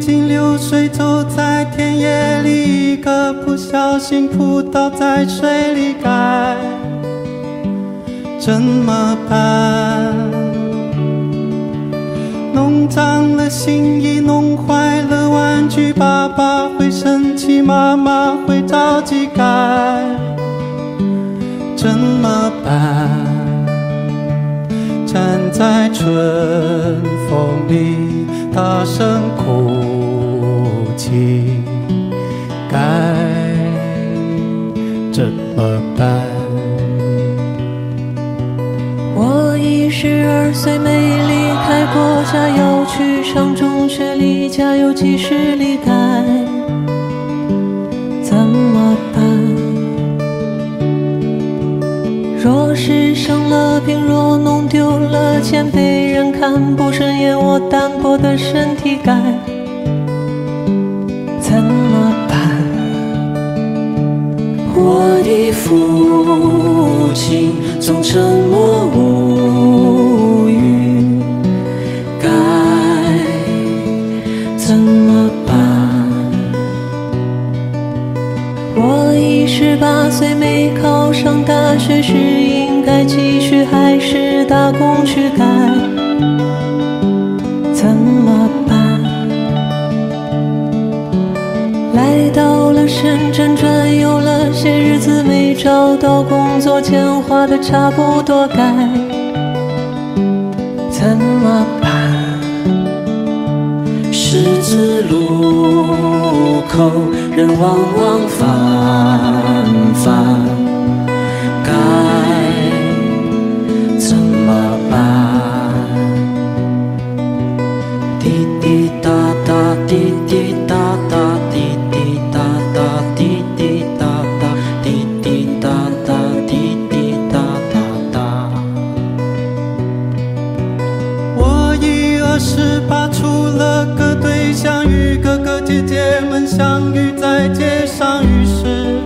经流水走在田野里，一个不小心扑倒在水里，该怎么办？弄脏了新衣，弄坏了玩具，爸爸会生气，妈妈会着急，该怎么办？站在春风里，大声哭泣，该怎么办？我已十二岁，没离开过家，要去上中学，离家有几十里，该怎么办？若是生了病，若弄丢了钱，被人看不顺眼，我单薄的身体该怎么办？我的父亲总沉默无语，该怎么办？我已十八岁，没考上大学，是辗转，转悠了些日子，没找到工作，钱花的差不多，该怎么办？十字路口，人往往反方，个对象，与哥哥姐姐们相遇在街上，于是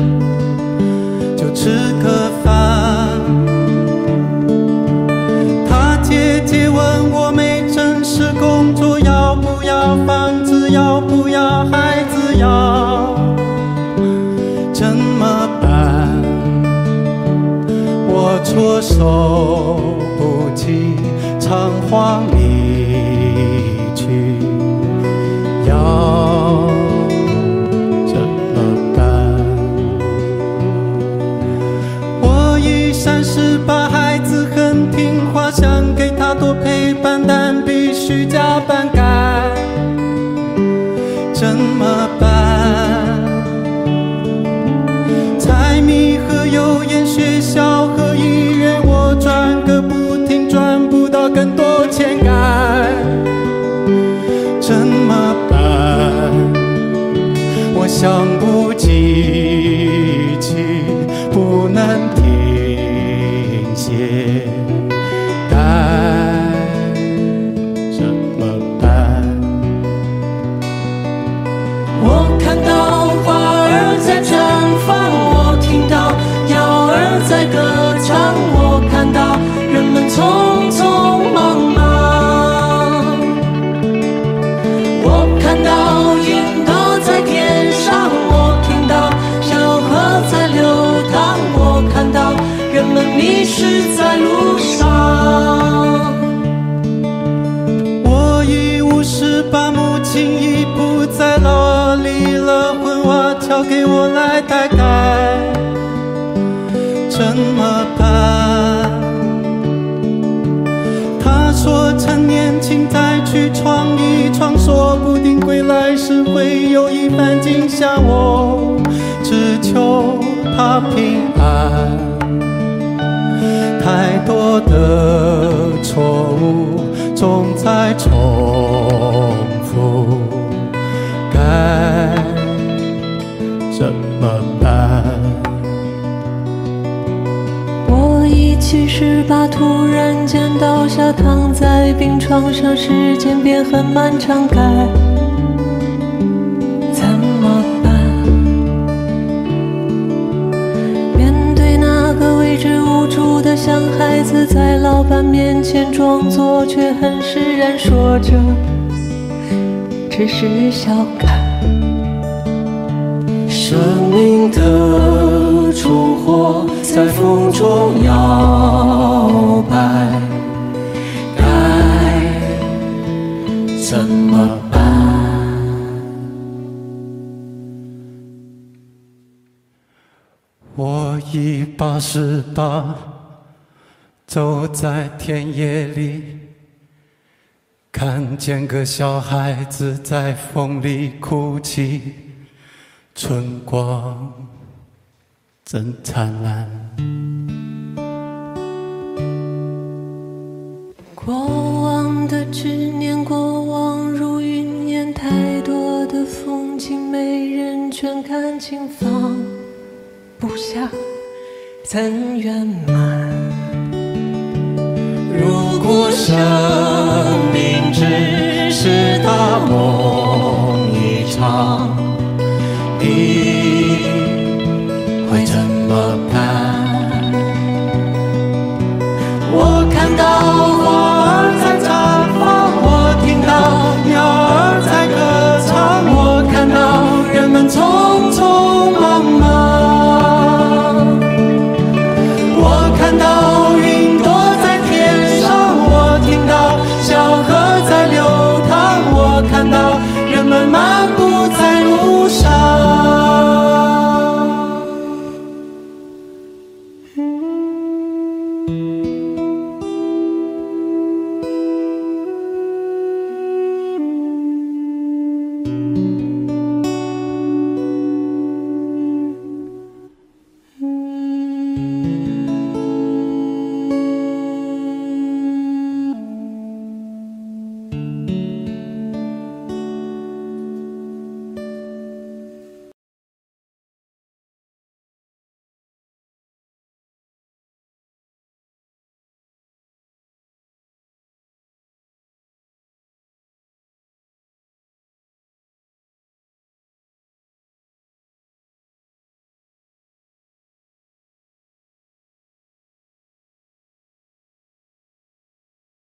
就吃个饭。他姐姐问我没正式工作，要不要房子，要不要孩子，要怎么办？我措手不及，仓皇离去，八，母亲已不在，老儿离了婚，娃交给我来带，该怎么办？他说趁年轻再去闯一闯，说不定归来时会有一番景象，我只求他平安。太多的错误总在重，该怎么办？我已七十八，突然间倒下，躺在病床上，时间变很漫长，该怎么办？面对那个未知无助的小孩子，在老板面前装作却很释然，说着只是笑看。生命的烛火在风中摇摆，该怎么办？我已八十八，走在田野里，看见个小孩子在风里哭泣，春光真灿烂。过往的执念，过往如云烟，太多的风景，没人全看清，放不下，怎圆满？如果生